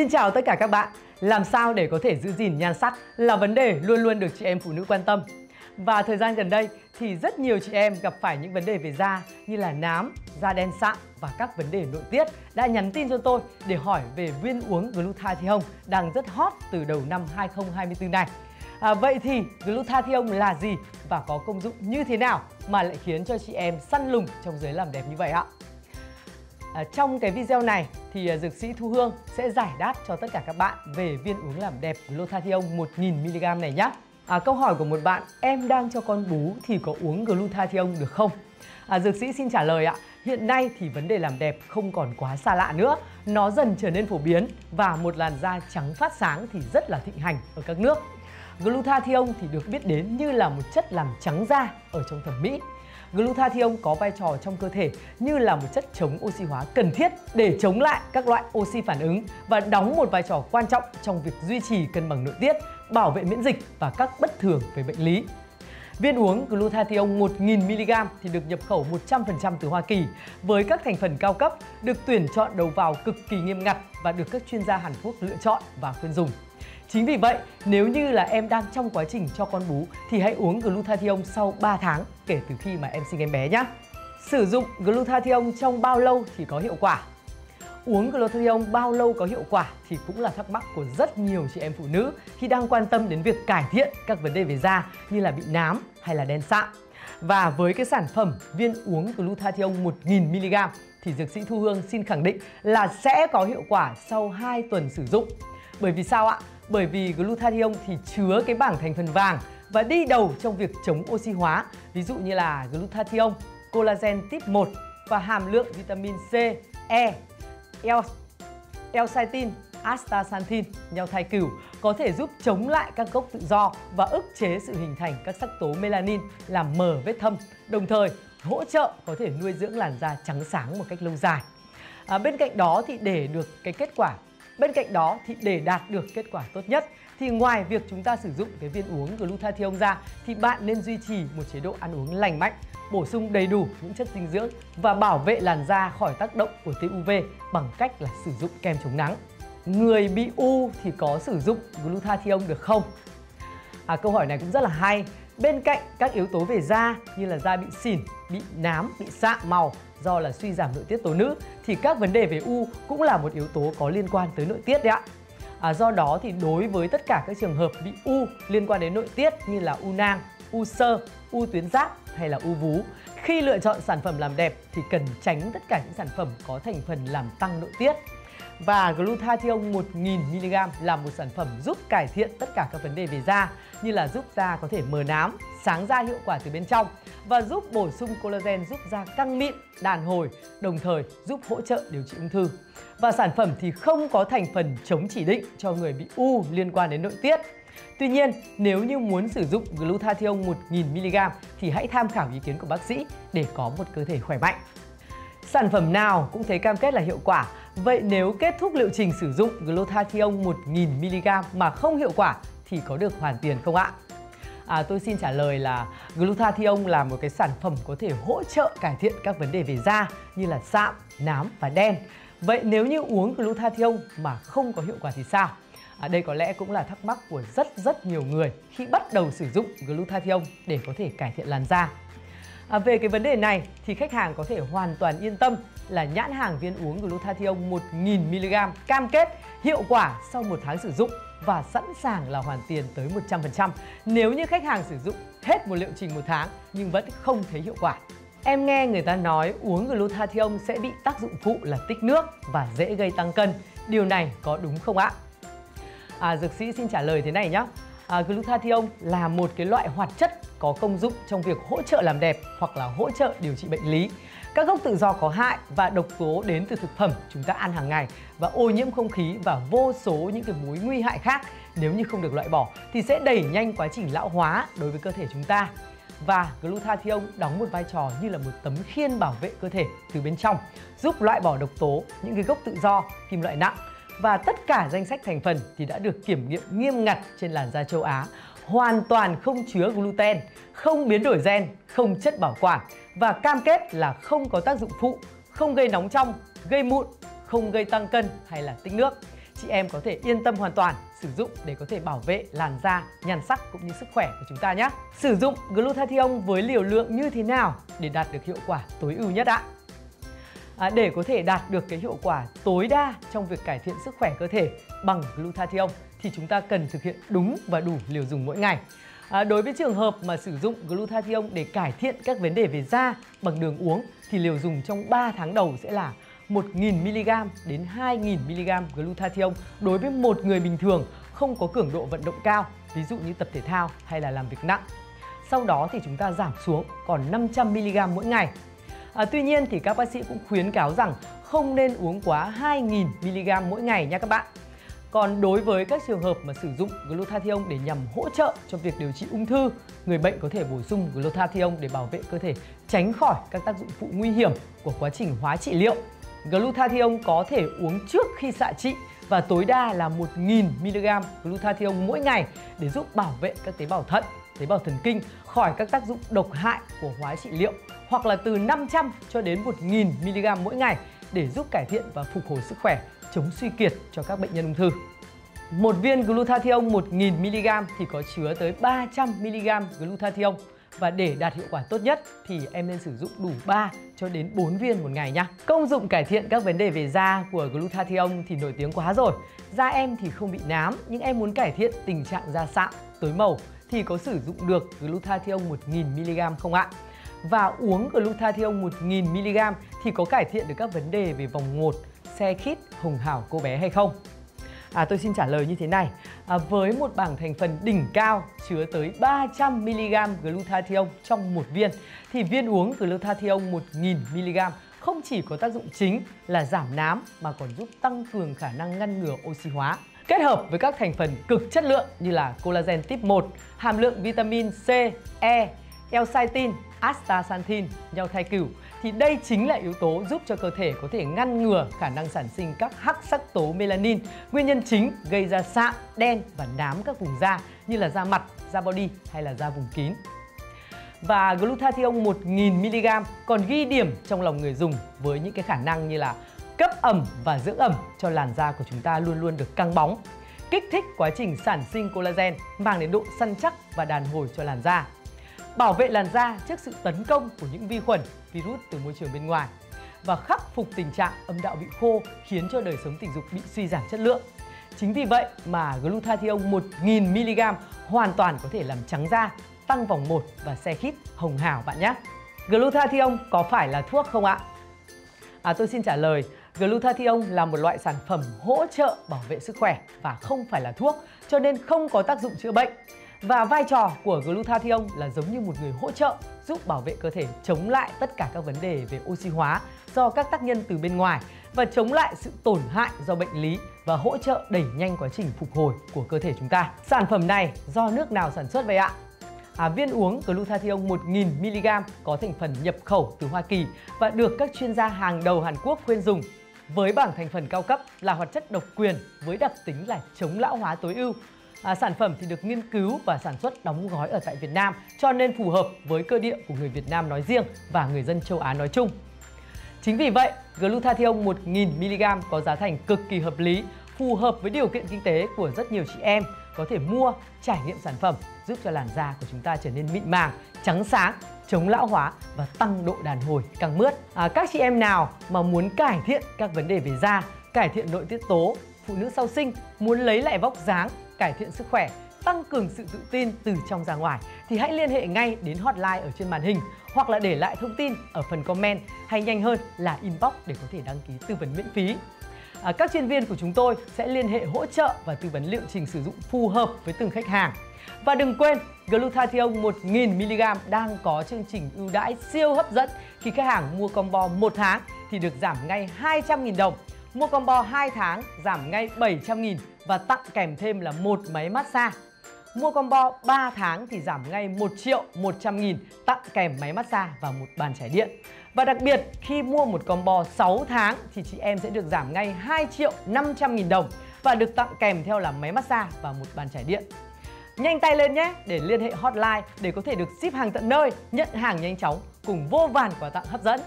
Xin chào tất cả các bạn. Làm sao để có thể giữ gìn nhan sắc là vấn đề luôn luôn được chị em phụ nữ quan tâm. Và thời gian gần đây thì rất nhiều chị em gặp phải những vấn đề về da như là nám, da đen sạm và các vấn đề nội tiết đã nhắn tin cho tôi để hỏi về viên uống glutathione đang rất hot từ đầu năm 2024 này. À, vậy thì glutathione là gì và có công dụng như thế nào mà lại khiến cho chị em săn lùng trong giới làm đẹp như vậy ạ? À, trong cái video này thì à, dược sĩ Thu Hương sẽ giải đáp cho tất cả các bạn về viên uống làm đẹp glutathione 1000mg này nhé. À, câu hỏi của một bạn, em đang cho con bú thì có uống glutathione được không? À, dược sĩ xin trả lời ạ. Hiện nay thì vấn đề làm đẹp không còn quá xa lạ nữa. Nó dần trở nên phổ biến và một làn da trắng phát sáng thì rất là thịnh hành ở các nước. Glutathione thì được biết đến như là một chất làm trắng da ở trong thẩm mỹ. Glutathione có vai trò trong cơ thể như là một chất chống oxy hóa cần thiết để chống lại các loại oxy phản ứng và đóng một vai trò quan trọng trong việc duy trì cân bằng nội tiết, bảo vệ miễn dịch và các bất thường về bệnh lý. Viên uống glutathione 1000mg thì được nhập khẩu 100% từ Hoa Kỳ với các thành phần cao cấp, được tuyển chọn đầu vào cực kỳ nghiêm ngặt và được các chuyên gia Hàn Quốc lựa chọn và khuyên dùng. Chính vì vậy, nếu như là em đang trong quá trình cho con bú thì hãy uống glutathione sau 3 tháng kể từ khi mà em sinh em bé nhé. Sử dụng glutathione trong bao lâu thì có hiệu quả? Uống glutathione bao lâu có hiệu quả thì cũng là thắc mắc của rất nhiều chị em phụ nữ khi đang quan tâm đến việc cải thiện các vấn đề về da như là bị nám hay là đen sạm. Và với cái sản phẩm viên uống glutathione 1000mg thì dược sĩ Thu Hương xin khẳng định là sẽ có hiệu quả sau 2 tuần sử dụng. Bởi vì sao ạ? Bởi vì glutathione thì chứa cái bảng thành phần vàng và đi đầu trong việc chống oxy hóa, ví dụ như là glutathione, collagen type 1 và hàm lượng vitamin C, E, L-cytin, astaxanthin, nhau thai cửu có thể giúp chống lại các gốc tự do và ức chế sự hình thành các sắc tố melanin làm mờ vết thâm, đồng thời hỗ trợ có thể nuôi dưỡng làn da trắng sáng một cách lâu dài. À, bên cạnh đó thì để được cái kết quả Bên cạnh đó thì để đạt được kết quả tốt nhất thì ngoài việc chúng ta sử dụng cái viên uống glutathione ra thì bạn nên duy trì một chế độ ăn uống lành mạnh, bổ sung đầy đủ những chất dinh dưỡng và bảo vệ làn da khỏi tác động của tia UV bằng cách là sử dụng kem chống nắng. Người bị u thì có sử dụng glutathione được không? À, câu hỏi này cũng rất là hay. Bên cạnh các yếu tố về da như là da bị xỉn, bị nám, bị sạm màu do là suy giảm nội tiết tố nữ thì các vấn đề về u cũng là một yếu tố có liên quan tới nội tiết đấy ạ. À, do đó thì đối với tất cả các trường hợp bị u liên quan đến nội tiết như là u nang, u sơ, u tuyến giáp hay là u vú khi lựa chọn sản phẩm làm đẹp thì cần tránh tất cả những sản phẩm có thành phần làm tăng nội tiết. Và glutathione 1000mg là một sản phẩm giúp cải thiện tất cả các vấn đề về da như là giúp da có thể mờ nám, sáng da hiệu quả từ bên trong và giúp bổ sung collagen giúp da căng mịn, đàn hồi, đồng thời giúp hỗ trợ điều trị ung thư. Và sản phẩm thì không có thành phần chống chỉ định cho người bị u liên quan đến nội tiết. Tuy nhiên, nếu như muốn sử dụng glutathione 1000mg thì hãy tham khảo ý kiến của bác sĩ để có một cơ thể khỏe mạnh. Sản phẩm nào cũng thấy cam kết là hiệu quả. Vậy nếu kết thúc liệu trình sử dụng glutathione 1000mg mà không hiệu quả thì có được hoàn tiền không ạ? À, tôi xin trả lời là glutathione là một cái sản phẩm có thể hỗ trợ cải thiện các vấn đề về da như là sạm, nám và đen. Vậy nếu như uống glutathione mà không có hiệu quả thì sao? À, đây có lẽ cũng là thắc mắc của rất rất nhiều người khi bắt đầu sử dụng glutathione để có thể cải thiện làn da. À, về cái vấn đề này thì khách hàng có thể hoàn toàn yên tâm là nhãn hàng viên uống glutathione 1000mg cam kết hiệu quả sau một tháng sử dụng và sẵn sàng là hoàn tiền tới 100% nếu như khách hàng sử dụng hết một liệu trình một tháng nhưng vẫn không thấy hiệu quả. Em nghe người ta nói uống glutathione sẽ bị tác dụng phụ là tích nước và dễ gây tăng cân. Điều này có đúng không ạ? À, dược sĩ xin trả lời thế này nhé. À, glutathione là một cái loại hoạt chất có công dụng trong việc hỗ trợ làm đẹp hoặc là hỗ trợ điều trị bệnh lý. Các gốc tự do có hại và độc tố đến từ thực phẩm chúng ta ăn hàng ngày và ô nhiễm không khí và vô số những cái mối nguy hại khác nếu như không được loại bỏ thì sẽ đẩy nhanh quá trình lão hóa đối với cơ thể chúng ta. Và glutathione đóng một vai trò như là một tấm khiên bảo vệ cơ thể từ bên trong, giúp loại bỏ độc tố, những cái gốc tự do, kim loại nặng và tất cả danh sách thành phần thì đã được kiểm nghiệm nghiêm ngặt trên làn da châu Á hoàn toàn không chứa gluten, không biến đổi gen, không chất bảo quản và cam kết là không có tác dụng phụ, không gây nóng trong, gây mụn, không gây tăng cân hay là tích nước. chị em có thể yên tâm hoàn toàn sử dụng để có thể bảo vệ làn da, nhan sắc cũng như sức khỏe của chúng ta nhé. Sử dụng glutathione với liều lượng như thế nào để đạt được hiệu quả tối ưu nhất ạ? À, để có thể đạt được cái hiệu quả tối đa trong việc cải thiện sức khỏe cơ thể bằng glutathione thì chúng ta cần thực hiện đúng và đủ liều dùng mỗi ngày. À, đối với trường hợp mà sử dụng glutathione để cải thiện các vấn đề về da bằng đường uống thì liều dùng trong 3 tháng đầu sẽ là 1.000mg đến 2.000mg glutathione đối với một người bình thường không có cường độ vận động cao, ví dụ như tập thể thao hay là làm việc nặng. Sau đó thì chúng ta giảm xuống còn 500mg mỗi ngày. À, tuy nhiên thì các bác sĩ cũng khuyến cáo rằng không nên uống quá 2.000mg mỗi ngày nha các bạn. Còn đối với các trường hợp mà sử dụng glutathione để nhằm hỗ trợ cho việc điều trị ung thư, người bệnh có thể bổ sung glutathione để bảo vệ cơ thể tránh khỏi các tác dụng phụ nguy hiểm của quá trình hóa trị liệu. Glutathione có thể uống trước khi xạ trị và tối đa là 1.000mg glutathione mỗi ngày để giúp bảo vệ các tế bào thận, tế bào thần kinh khỏi các tác dụng độc hại của hóa trị liệu hoặc là từ 500 cho đến 1.000mg mỗi ngày để giúp cải thiện và phục hồi sức khỏe chống suy kiệt cho các bệnh nhân ung thư. Một viên glutathione 1000mg thì có chứa tới 300mg glutathione và để đạt hiệu quả tốt nhất thì em nên sử dụng đủ 3 cho đến 4 viên một ngày nhé. Công dụng cải thiện các vấn đề về da của glutathione thì nổi tiếng quá rồi. Da em thì không bị nám nhưng em muốn cải thiện tình trạng da sạm, tối màu thì có sử dụng được glutathione 1000mg không ạ? Và uống glutathione 1000mg thì có cải thiện được các vấn đề về vòng ngột, xe khít, hồng hào cô bé hay không? À, tôi xin trả lời như thế này. À, với một bảng thành phần đỉnh cao chứa tới 300mg glutathione trong một viên thì viên uống glutathione 1000mg không chỉ có tác dụng chính là giảm nám mà còn giúp tăng cường khả năng ngăn ngừa oxy hóa. Kết hợp với các thành phần cực chất lượng như là collagen type 1, hàm lượng vitamin C, E, L-citin, astaxanthin, nhau thai cửu thì đây chính là yếu tố giúp cho cơ thể có thể ngăn ngừa khả năng sản sinh các hắc sắc tố melanin, nguyên nhân chính gây ra sạm, đen và nám các vùng da như là da mặt, da body hay là da vùng kín. Và glutathione 1000mg còn ghi điểm trong lòng người dùng với những cái khả năng như là cấp ẩm và dưỡng ẩm cho làn da của chúng ta luôn luôn được căng bóng, kích thích quá trình sản sinh collagen, mang đến độ săn chắc và đàn hồi cho làn da bảo vệ làn da trước sự tấn công của những vi khuẩn, virus từ môi trường bên ngoài và khắc phục tình trạng âm đạo bị khô khiến cho đời sống tình dục bị suy giảm chất lượng. Chính vì vậy mà glutathione 1000mg hoàn toàn có thể làm trắng da, tăng vòng một và xe khít hồng hào bạn nhé. Glutathione có phải là thuốc không ạ? À, tôi xin trả lời, glutathione là một loại sản phẩm hỗ trợ bảo vệ sức khỏe và không phải là thuốc, cho nên không có tác dụng chữa bệnh. Và vai trò của glutathione là giống như một người hỗ trợ giúp bảo vệ cơ thể chống lại tất cả các vấn đề về oxy hóa do các tác nhân từ bên ngoài và chống lại sự tổn hại do bệnh lý và hỗ trợ đẩy nhanh quá trình phục hồi của cơ thể chúng ta. Sản phẩm này do nước nào sản xuất vậy ạ? À, viên uống glutathione 1000mg có thành phần nhập khẩu từ Hoa Kỳ và được các chuyên gia hàng đầu Hàn Quốc khuyên dùng. Với bảng thành phần cao cấp là hoạt chất độc quyền với đặc tính là chống lão hóa tối ưu À, sản phẩm thì được nghiên cứu và sản xuất đóng gói ở tại Việt Nam cho nên phù hợp với cơ địa của người Việt Nam nói riêng và người dân châu Á nói chung. Chính vì vậy, glutathione 1000mg có giá thành cực kỳ hợp lý, phù hợp với điều kiện kinh tế của rất nhiều chị em có thể mua, trải nghiệm sản phẩm giúp cho làn da của chúng ta trở nên mịn màng, trắng sáng, chống lão hóa và tăng độ đàn hồi, căng mướt. À, các chị em nào mà muốn cải thiện các vấn đề về da, cải thiện nội tiết tố, phụ nữ sau sinh muốn lấy lại vóc dáng cải thiện sức khỏe, tăng cường sự tự tin từ trong ra ngoài thì hãy liên hệ ngay đến hotline ở trên màn hình hoặc là để lại thông tin ở phần comment hay nhanh hơn là inbox để có thể đăng ký tư vấn miễn phí. À, các chuyên viên của chúng tôi sẽ liên hệ hỗ trợ và tư vấn liệu trình sử dụng phù hợp với từng khách hàng. Và đừng quên, Glutathione 1000mg đang có chương trình ưu đãi siêu hấp dẫn khi khách hàng mua combo 1 tháng thì được giảm ngay 200.000 đồng. Mua combo 2 tháng, giảm ngay 700.000 và tặng kèm thêm là một máy massage. Mua combo 3 tháng thì giảm ngay 1 triệu 100 nghìn, tặng kèm máy massage và một bàn chải điện. Và đặc biệt, khi mua một combo 6 tháng thì chị em sẽ được giảm ngay 2 triệu 500 nghìn đồng và được tặng kèm theo là máy massage và một bàn chải điện. Nhanh tay lên nhé để liên hệ hotline để có thể được ship hàng tận nơi, nhận hàng nhanh chóng cùng vô vàn quà tặng hấp dẫn.